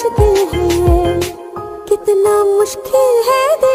मुश्किल है। कितना मुश्किल है दे